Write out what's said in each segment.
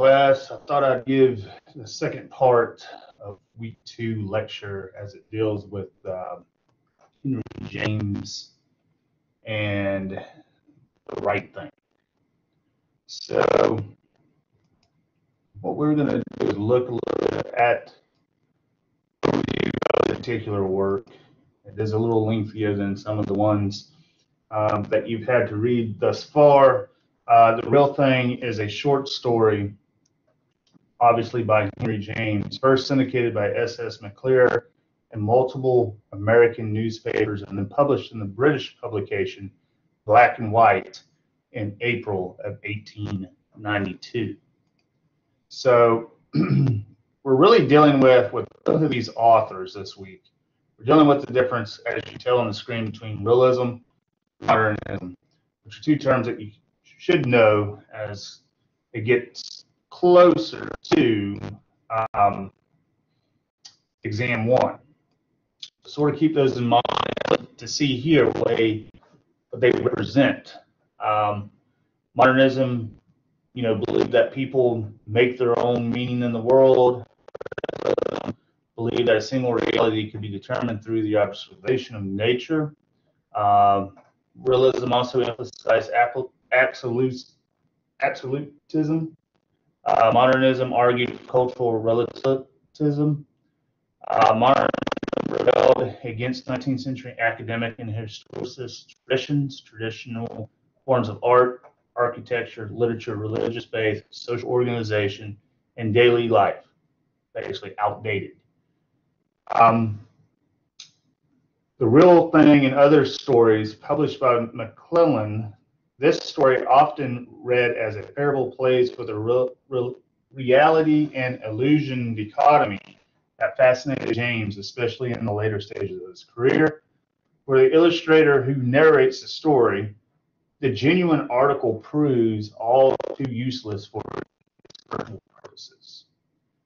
class. I thought I'd give the second part of week two lecture as it deals with uh, Henry James and the real thing. So, what we're going to do is look a little bit at a particular work. It is a little lengthier than some of the ones um, that you've had to read thus far. Uh, the real thing is a short story, obviously by Henry James, first syndicated by S.S. McClure in multiple American newspapers and then published in the British publication Black and White in April of 1892. So we're really dealing with, with both of these authors this week. We're dealing with the difference, as you tell on the screen, between realism and modernism, which are two terms that you should know as it gets closer to um, exam one. Sort of keep those in mind to see here what they, what they represent. Um, modernism, you know, believe that people make their own meaning in the world, believe that a single reality can be determined through the observation of nature. Uh, realism also emphasizes absolute, absolutism. Uh, modernism argued cultural relativism. Uh, modernism rebelled against 19th century academic and historicist traditions, traditional forms of art, architecture, literature, religious faith, social organization, and daily life, basically outdated. Um, the Real Thing and Other Stories, published by Macmillan this story, often read as a parable, plays with the real, real, reality and illusion dichotomy that fascinated James, especially in the later stages of his career. where the illustrator who narrates the story, the genuine article proves all too useless for purposes.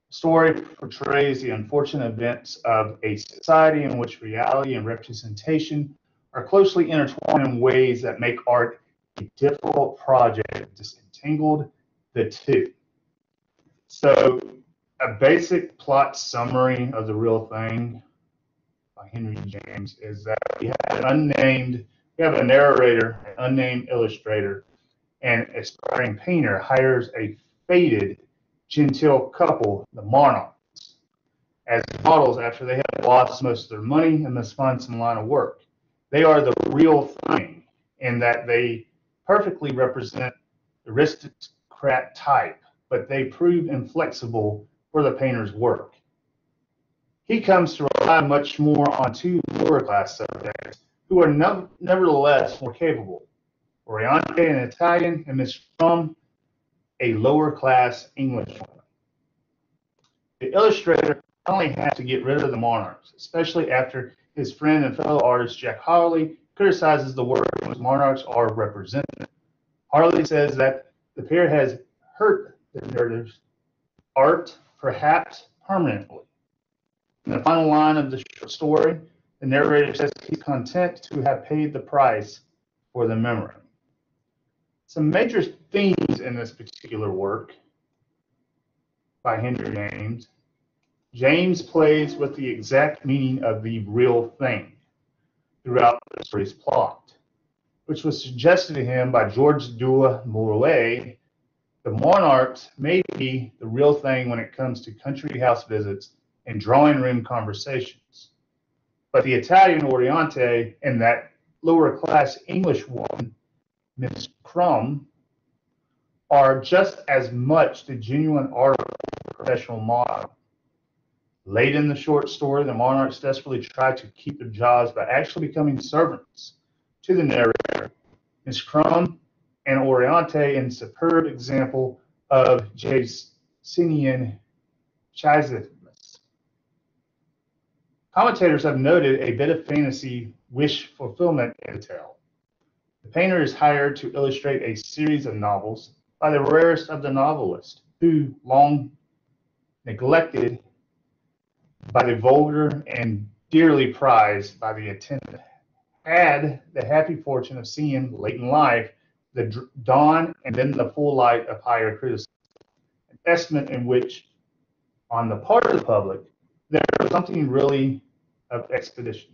The story portrays the unfortunate events of a society in which reality and representation are closely intertwined in ways that make art a difficult project disentangled the two. So, a basic plot summary of the real thing by Henry James is that we have an unnamed, we have a narrator, an unnamed illustrator, and aspiring painter hires a faded genteel couple, the Monarchs, as models after they have lost most of their money and must find some line of work. They are the real thing in that they perfectly represent aristocrat type, but they prove inflexible for the painter's work. he comes to rely much more on two lower class subjects who are no, nevertheless more capable. Oriante, an Italian, and Miss Frum, a lower class Englishwoman. The illustrator only has to get rid of the monarchs, especially after his friend and fellow artist Jack Hawley criticizes the work in which monarchs are represented. Hawley says that the pair has hurt the narrative's art, perhaps permanently. In the final line of the short story, the narrator says he's content to have paid the price for the memory. Some major themes in this particular work by Henry James. James plays with the exact meaning of the real thing throughout the story's plot, which was suggested to him by George du Maurier. The monarchs may be the real thing when it comes to country house visits and drawing room conversations. But the Italian Oriente and that lower class English woman, Miss Frum, are just as much the genuine art of professional model. Late in the short story, the monarchs desperately try to keep their jobs by actually becoming servants to the narrator. Miss Frum and Oriente in superb example of Jamesian chiasmus. Commentators have noted a bit of fantasy wish fulfillment in the tale. The painter is hired to illustrate a series of novels by the rarest of the novelists, who, long neglected by the vulgar and dearly prized by the attendant, had the happy fortune of seeing late in life the dawn and then the full light of higher criticism, an estimate in which, on the part of the public, there was something really of expedition.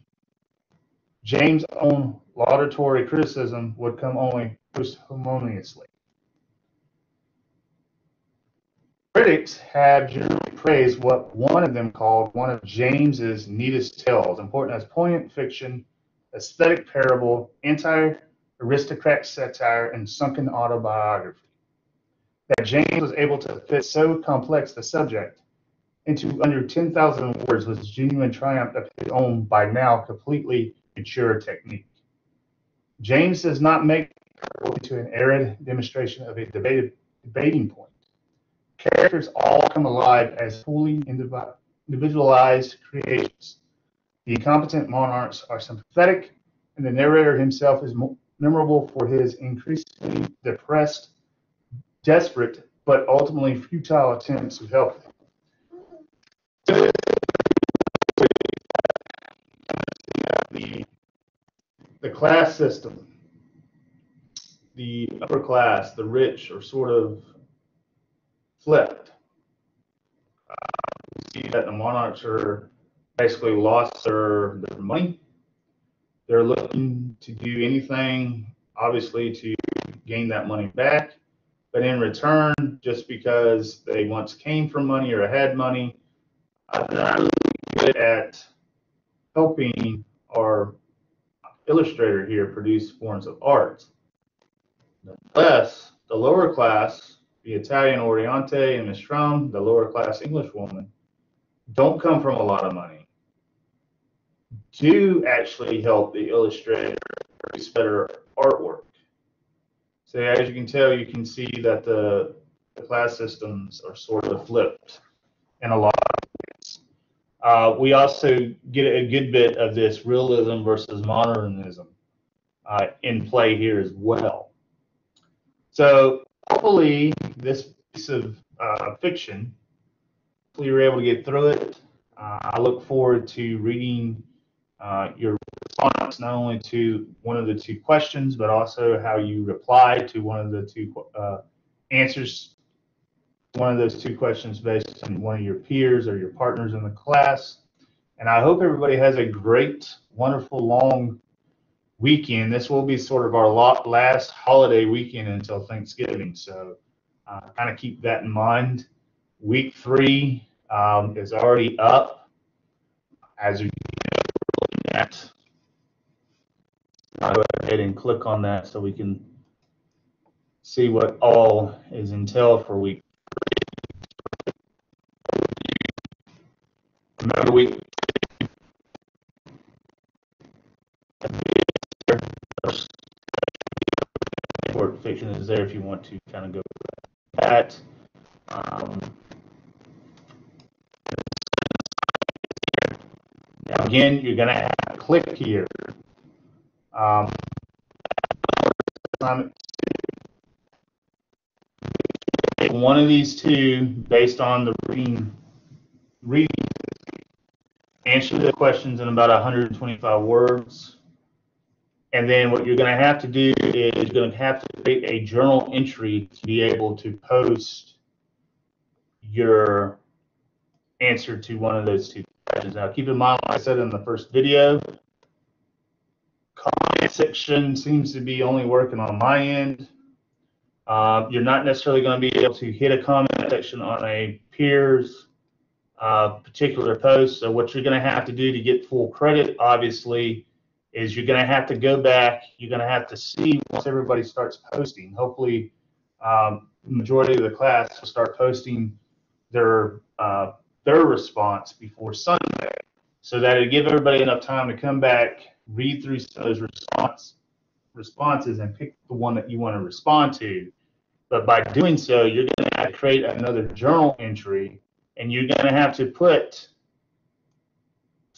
James' own laudatory criticism would come only posthumously. Critics have generally praised what one of them called one of James's neatest tales, important as poignant fiction, aesthetic parable, anti-aristocrat satire, and sunken autobiography. That James was able to fit so complex the subject into under 10,000 words was genuine triumph of his own by now completely mature technique. James does not make into an arid demonstration of a debated, debating point. Characters all come alive as fully individualized creations. The incompetent monarchs are sympathetic, and the narrator himself is memorable for his increasingly depressed, desperate, but ultimately futile attempts to help them. The, class system, the upper class, the rich, are sort of flipped. Uh, we see that the monarchs are basically lost their, their money. They're looking to do anything, obviously, to gain that money back. But in return, just because they once came from money or had money, uh, they're not really good at helping our illustrator here produce forms of art. Nonetheless, the lower class the Italian Oriente and Miss Frum, the lower class English woman, don't come from a lot of money, do actually help the illustrator produce better artwork. So as you can tell, you can see that the, the class systems are sort of flipped in a lot of ways. Uh, we also get a good bit of this realism versus modernism uh, in play here as well. So hopefully this piece of uh, fiction, hopefully you're able to get through it. Uh, I look forward to reading uh, your response not only to one of the two questions, but also how you reply to one of the two uh, answers one of those two questions based on one of your peers or your partners in the class. And I hope everybody has a great, wonderful, long weekend. This will be sort of our last holiday weekend until Thanksgiving. So uh, kind of keep that in mind. Week three um, is already up. As you know, at, I'll go ahead and click on that so we can see what all is entailed for week. Remember week. Fiction is there if you want to kind of go that. Um, now again, you're going to have to click here. Um, one of these two based on the reading reading answer the questions in about 125 words and then what you're going to have to do is you're going to have to create a journal entry to be able to post your answer to one of those two questions now keep in mind like i said in the first video comment section seems to be only working on my end uh, you're not necessarily going to be able to hit a comment section on a peer's uh, particular post. So what you're going to have to do to get full credit, obviously, is you're going to have to go back. You're going to have to see once everybody starts posting. Hopefully, um, majority of the class will start posting their uh, their response before Sunday, so that it'll give everybody enough time to come back, read through those response responses, and pick the one that you want to respond to. But by doing so, you're going to to create another journal entry and you're going to have to put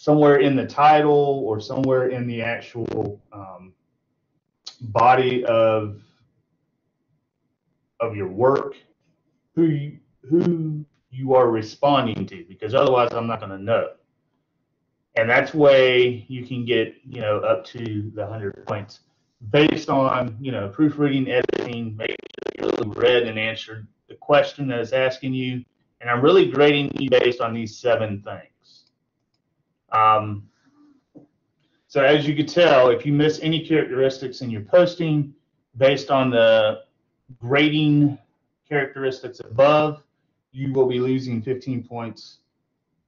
somewhere in the title or somewhere in the actual um, body of of your work who you, who you are responding to because otherwise I'm not going to know. And that's way you can get, you know, up to the 100 points based on, you know, proofreading, editing, making sure you read and answered the question that is asking you. And I'm really grading you based on these seven things. Um, so as you can tell, if you miss any characteristics in your posting based on the grading characteristics above, you will be losing 15 points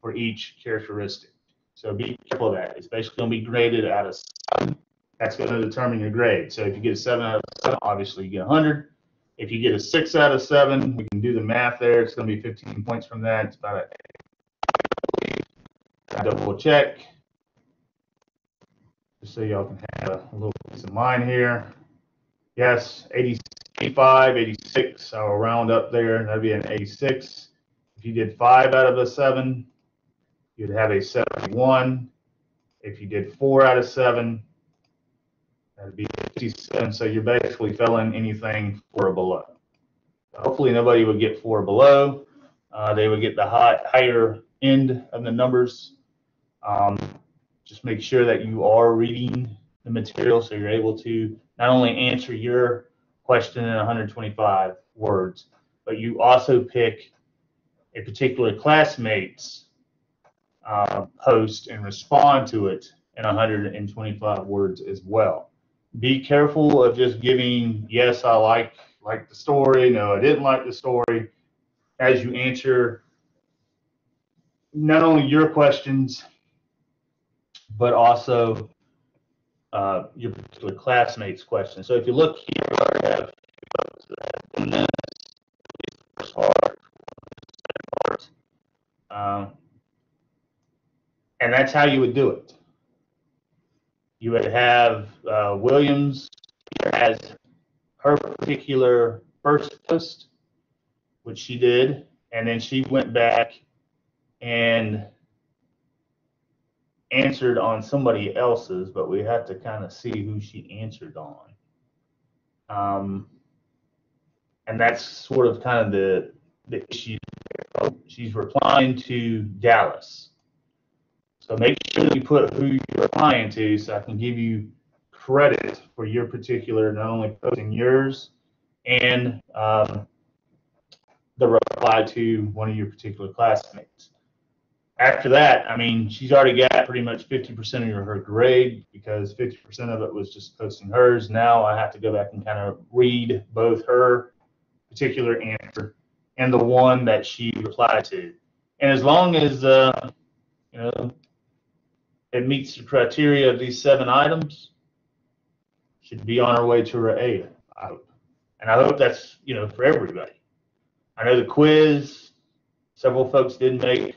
for each characteristic. So be careful of that. It's basically going to be graded out of seven that's going to determine your grade. So if you get a 7 out of 7, obviously you get 100. If you get a 6 out of 7, we can do the math there. It's going to be 15 points from that. It's about a double check. Just so y'all can have a little peace of mind here. Yes, 85, 86. I'll round up there. That'd be an 86. If you did 5 out of a 7, you'd have a 71. If you did 4 out of 7, That'd be 57. So you're basically filling anything four below. Hopefully nobody would get four below. Uh, they would get the high, higher end of the numbers. Um, just make sure that you are reading the material so you're able to not only answer your question in 125 words, but you also pick a particular classmate's uh, post and respond to it in 125 words as well. Be careful of just giving yes i like like the story no i didn't like the story as you answer not only your questions but also uh, your particular classmates questions so if you look here i have um, and that's how you would do it. You would have uh, Williams as her particular first post, which she did, and then she went back and answered on somebody else's, but we have to kind of see who she answered on. Um, and that's sort of kind of the the issue. She's replying to Dallas. So make sure you put who you're applying to so I can give you credit for your particular, not only posting yours and um, the reply to one of your particular classmates. After that, I mean, she's already got pretty much 50% of her grade because 50% of it was just posting hers. Now I have to go back and kind of read both her particular answer and the one that she replied to. And as long as, uh, you know, it meets the criteria of these seven items, should be on her way to her A, I hope. And I hope that's, you know, for everybody. I know the quiz, several folks didn't make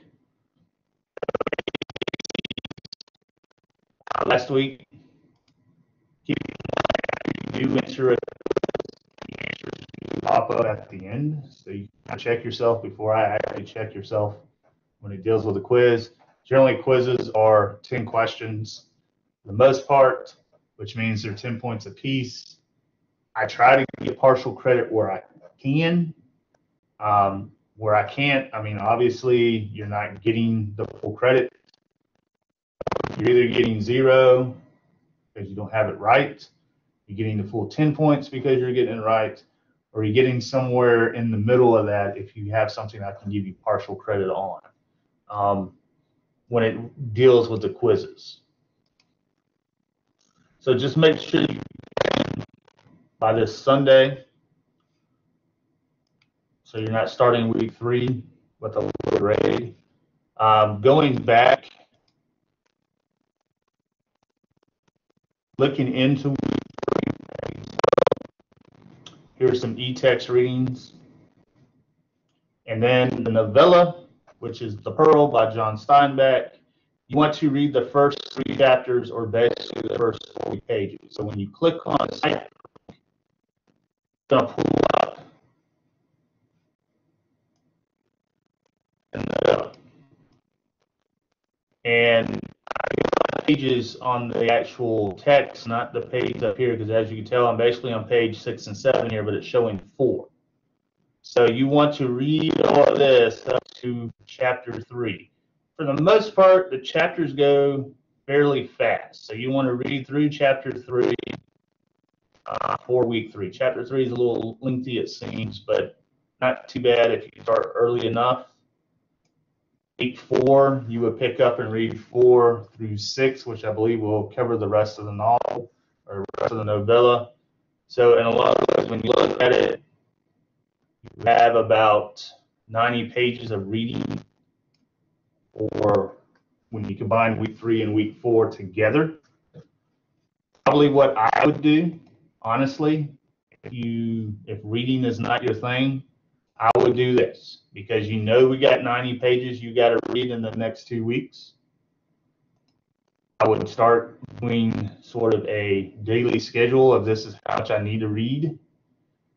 last week, you a answers pop up at the end, so you can check yourself before I actually check yourself when it deals with a quiz. Generally, quizzes are 10 questions for the most part, which means they're 10 points apiece. I try to get partial credit where I can. Um, where I can't, I mean, obviously, you're not getting the full credit. You're either getting zero because you don't have it right, you're getting the full 10 points because you're getting it right, or you're getting somewhere in the middle of that if you have something I can give you partial credit on um, when it deals with the quizzes. So just make sure you by this Sunday. So you're not starting week three with a low grade. Um, going back, looking into here's some e-text readings. And then the novella, which is The Pearl by John Steinbeck. You want to read the first three chapters or basically the first 40 pages. So when you click on the site, it's going to pull up and pages on the actual text, not the page up here, because as you can tell, I'm basically on page six and seven here, but it's showing four. So you want to read all of this up to chapter three. For the most part, the chapters go fairly fast. So you want to read through chapter three uh, for week three. Chapter three is a little lengthy, it seems, but not too bad if you start early enough. Week four, you would pick up and read four through six, which I believe will cover the rest of the novel or rest of the novella. So, in a lot of ways, when you look at it, you have about 90 pages of reading, or when you combine week three and week four together. Probably what I would do, honestly, if you if reading is not your thing, I would do this because you know we got 90 pages you got to read in the next two weeks. I would start doing sort of a daily schedule of this is how much I need to read.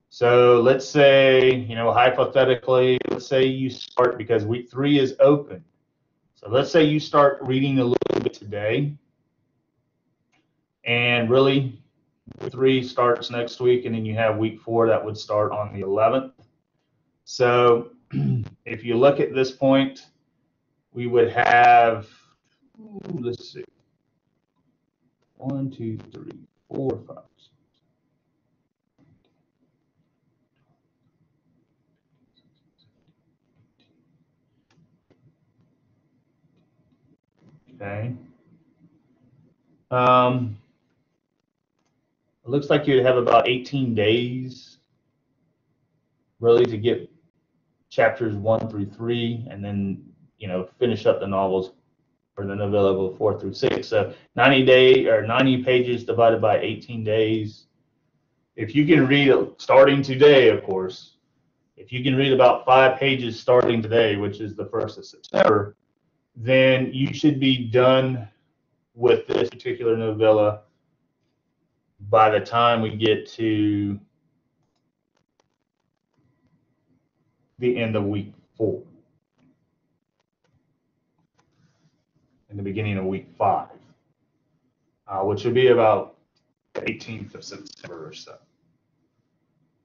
So let's say, you know, hypothetically, let's say you start because week three is open. So let's say you start reading a little bit today. And really, week three starts next week, and then you have week four that would start on the 11th. So if you look at this point, we would have, let's see, one, two, three, four, five. Okay. Um, it looks like you'd have about 18 days really to get chapters one through three, and then you know finish up the novels or the novella four through six. So 90 day or 90 pages divided by 18 days. If you can read starting today, of course, if you can read about five pages starting today, which is the first of September, then you should be done with this particular novella by the time we get to the end of week four. In the beginning of week five, uh, which would be about the 18th of September or so.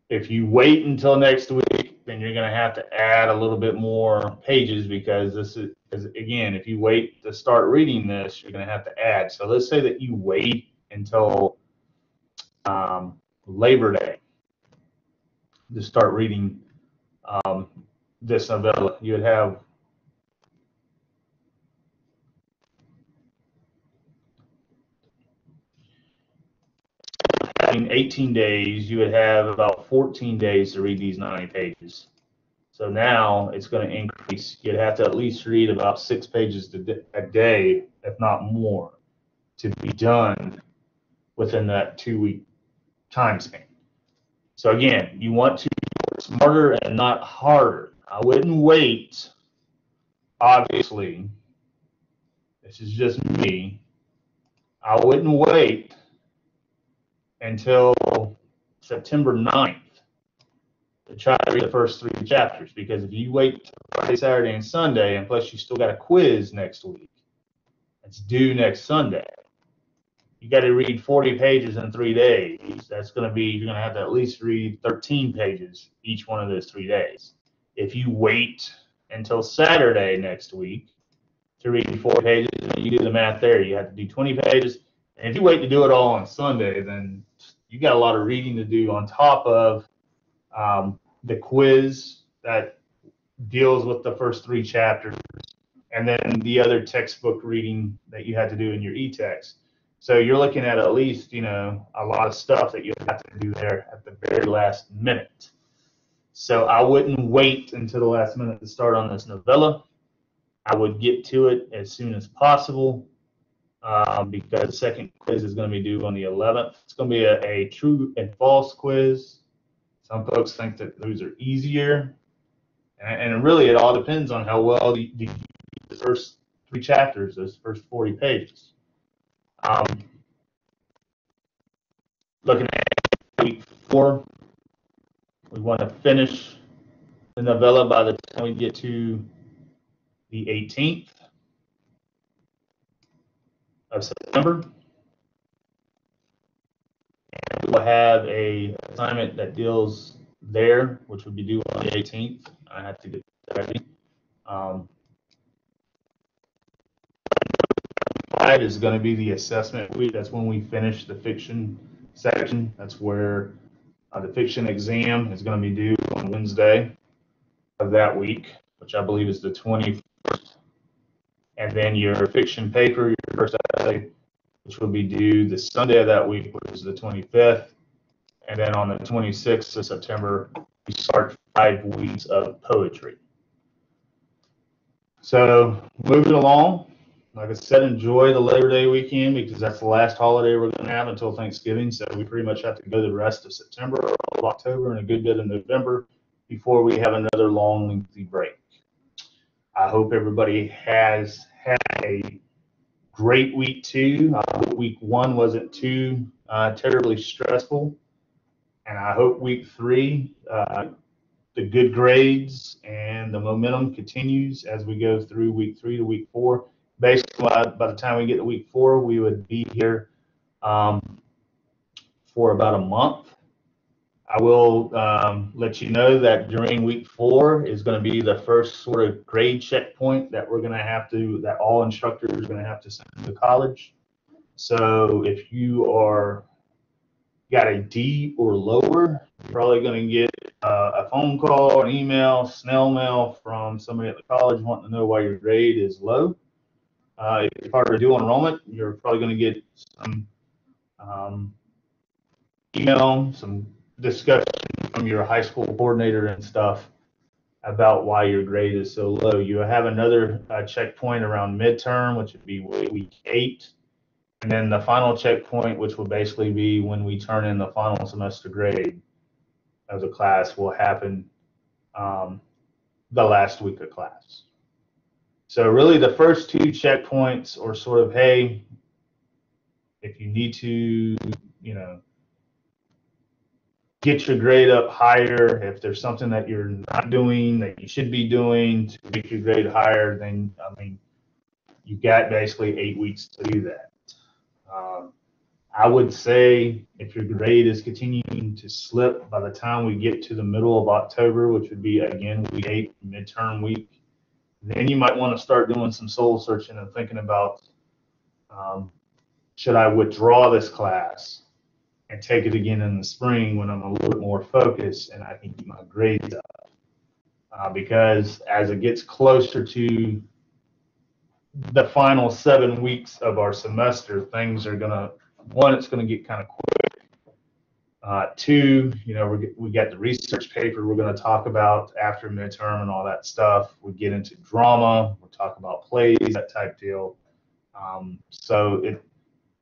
If you wait until next week, then you're going to have to add a little bit more pages because this is, again, if you wait to start reading this, you're going to have to add. So let's say that you wait until um, Labor Day to start reading um, this novella. You'd have having 18 days, you would have about 14 days to read these 90 pages. So now it's going to increase. You'd have to at least read about six pages a day, if not more, to be done within that two week time span. So again, you want to smarter and not harder. I wouldn't wait, obviously. This is just me. I wouldn't wait until September 9th to try to read the first three chapters because if you wait Friday, Saturday, and Sunday, and plus you still got a quiz next week, it's due next Sunday. You got to read 40 pages in three days. That's going to be, you're going to have to at least read 13 pages each one of those three days. If you wait until Saturday next week to read 40 pages, you do the math there. You have to do 20 pages. And if you wait to do it all on Sunday, then you got a lot of reading to do on top of um, the quiz that deals with the first three chapters, and then the other textbook reading that you had to do in your e-text. So you're looking at at least, you know, a lot of stuff that you have to do there at the very last minute. So I wouldn't wait until the last minute to start on this novella. I would get to it as soon as possible um, because the second quiz is going to be due on the 11th. It's going to be a, a true and false quiz. Some folks think that those are easier, and, and really it all depends on how well you the first three chapters, those first 40 pages. Um, looking at week four, we want to finish the novella by the time we get to the 18th of September. And we'll have a assignment that deals there, which would be due on the 18th. I have to get ready. Um, five is going to be the assessment week. That's when we finish the fiction section. That's where uh, the fiction exam is going to be due on Wednesday of that week, which I believe is the 21st. And then your fiction paper, your first essay, which will be due the Sunday of that week, which is the 25th. And then on the 26th of September, we start five weeks of poetry. So moving along, like I said, enjoy the Labor Day weekend because that's the last holiday we're going to have until Thanksgiving. So we pretty much have to go the rest of September, all of October, and a good bit of November before we have another long, lengthy break. I hope everybody has had a great week two. I hope week one wasn't too uh, terribly stressful. And I hope week three, uh, the good grades and the momentum continues as we go through week three to week four basically by, by the time we get to week four, we would be here um, for about a month. I will um, let you know that during week four is going to be the first sort of grade checkpoint that we're going to have to, that all instructors are going to have to send to college. So if you are got a D or lower, you're probably going to get uh, a phone call, an email, snail mail from somebody at the college wanting to know why your grade is low. Uh, if you're part of a dual enrollment, you're probably going to get some um, email, some discussion from your high school coordinator and stuff about why your grade is so low. You have another uh, checkpoint around midterm, which would be week eight. And then the final checkpoint, which will basically be when we turn in the final semester grade of the class, will happen um, the last week of class. So really the first two checkpoints are sort of, hey, if you need to, you know, get your grade up higher, if there's something that you're not doing that you should be doing to make your grade higher, then, I mean, you got basically eight weeks to do that. Um, I would say if your grade is continuing to slip by the time we get to the middle of October, which would be again week eight, midterm week, then you might want to start doing some soul searching and thinking about um, should I withdraw this class and take it again in the spring when I'm a little bit more focused and I can keep my grades up. Uh, because as it gets closer to the final seven weeks of our semester, things are going to, one, it's going to get kind of quick uh, two, you know, we we got the research paper we're going to talk about after midterm and all that stuff. We get into drama, we'll talk about plays, that type deal. Um, so it,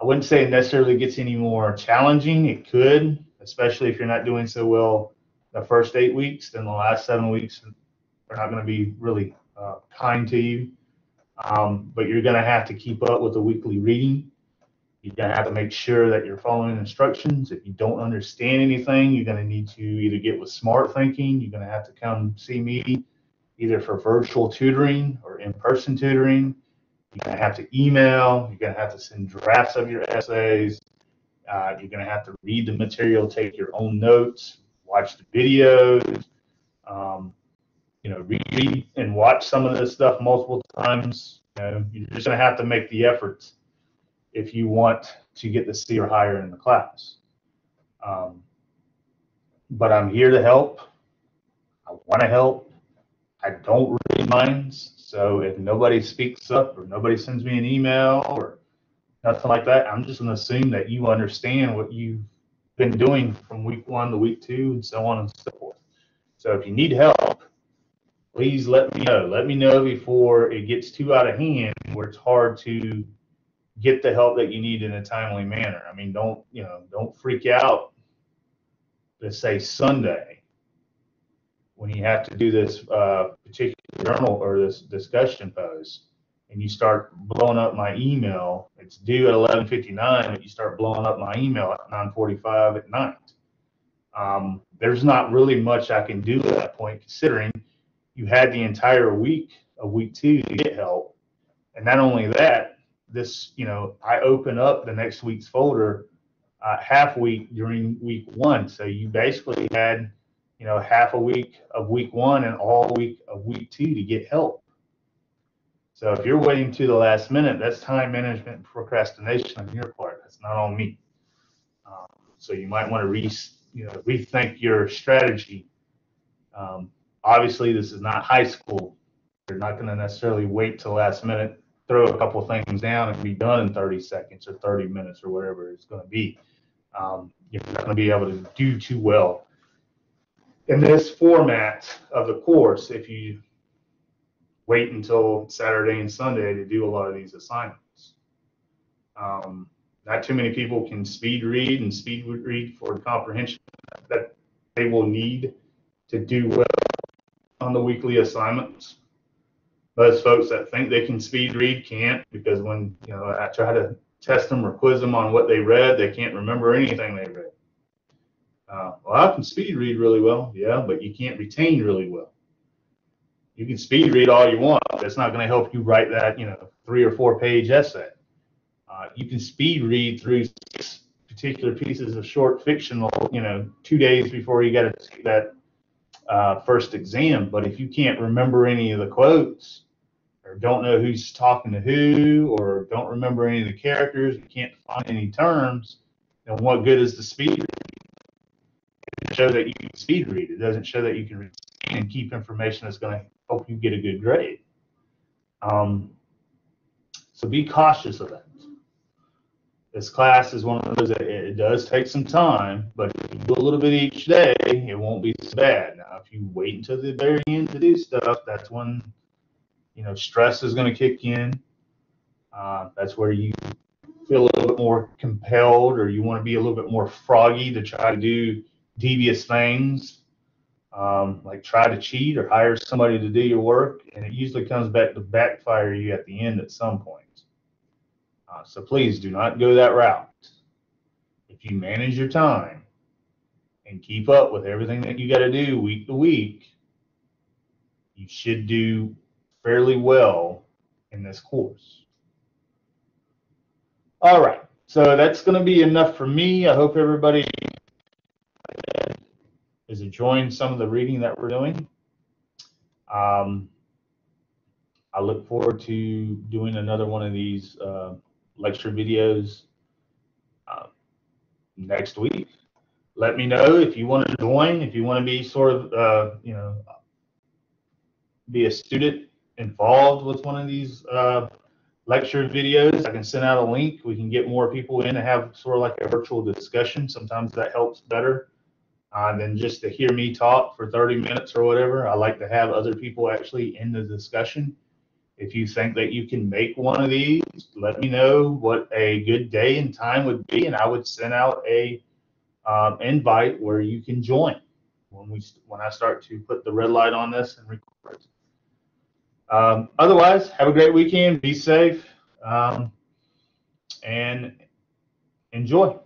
I wouldn't say it necessarily gets any more challenging. It could, especially if you're not doing so well the first eight weeks. Then the last seven weeks are not going to be really uh, kind to you. Um, but you're going to have to keep up with the weekly reading You're gonna have to make sure that you're following instructions. If you don't understand anything, you're gonna need to either get with Smarthinking. You're gonna have to come see me either for virtual tutoring or in-person tutoring. You're gonna have to email. You're gonna have to send drafts of your essays. Uh, you're gonna have to read the material, take your own notes, watch the videos. Um, you know, read and watch some of this stuff multiple times. You know, you're just gonna have to make the efforts if you want to get the C or higher in the class. Um, but I'm here to help. I want to help. I don't read minds. So if nobody speaks up or nobody sends me an email or nothing like that, I'm just going to assume that you understand what you've been doing from week one to week two and so on and so forth. So if you need help, please let me know. Let me know before it gets too out of hand where it's hard to get the help that you need in a timely manner. I mean, don't, you know, don't freak out let's say Sunday when you have to do this uh, particular journal or this discussion post and you start blowing up my email, it's due at 11:59, but you start blowing up my email at 9:45 at night. Um, there's not really much I can do at that point, considering you had the entire week of week two to get help, and not only that, this, you know, I open up the next week's folder uh, half week during week one. So you basically had, you know, half a week of week one and all week of week two to get help. So if you're waiting to the last minute, that's time management and procrastination on your part. That's not on me. Um, so you might want to re, you know, rethink your strategy. Um, obviously, this is not high school. You're not going to necessarily wait till last minute throw a couple things down and be done in 30 seconds or 30 minutes or whatever it's going to be. Um, you're not going to be able to do too well in this format of the course if you wait until Saturday and Sunday to do a lot of these assignments. Um, not too many people can speed read and speed read for comprehension that they will need to do well on the weekly assignments most folks that think they can speed read can't because when you know I try to test them or quiz them on what they read, they can't remember anything they read. Uh, well, I can speed read really well, yeah, but you can't retain really well. You can speed read all you want, but it's not going to help you write that you know three or four page essay. Uh, you can speed read through six particular pieces of short fictional, you know, two days before you got to that uh, first exam. But if you can't remember any of the quotes, or don't know who's talking to who, or don't remember any of the characters, you can't find any terms, then what good is the speed read? Show that you can speed read. It doesn't show that you can retain and keep information that's going to help you get a good grade. Um, so be cautious of that. This class is one of those that it does take some time, but if you do a little bit each day, it won't be so bad. Now, if you wait until the very end to do stuff, that's when you know stress is going to kick in. Uh, that's where you feel a little bit more compelled, or you want to be a little bit more froggy to try to do devious things, um, like try to cheat or hire somebody to do your work, and it usually comes back to backfire you at the end at some point. Uh, so please do not go that route. If you manage your time and keep up with everything that you got to do week to week, you should do fairly well in this course. All right, so that's going to be enough for me. I hope everybody is enjoying some of the reading that we're doing. Um, I look forward to doing another one of these uh, lecture videos uh, next week. Let me know if you want to join, if you want to be sort of, uh, you know, be a student involved with one of these uh, lecture videos. I can send out a link. We can get more people in and have sort of like a virtual discussion. Sometimes that helps better uh, than just to hear me talk for 30 minutes or whatever. I like to have other people actually in the discussion if you think that you can make one of these, let me know what a good day and time would be, and I would send out a um, invite where you can join when we when I start to put the red light on this and record. Um, otherwise, have a great weekend. Be safe, um, and enjoy.